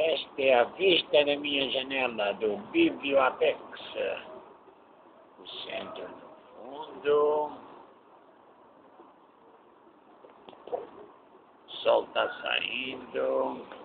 Esta é a vista da minha janela do Biblioapex. O centro no fundo. Sol está saindo.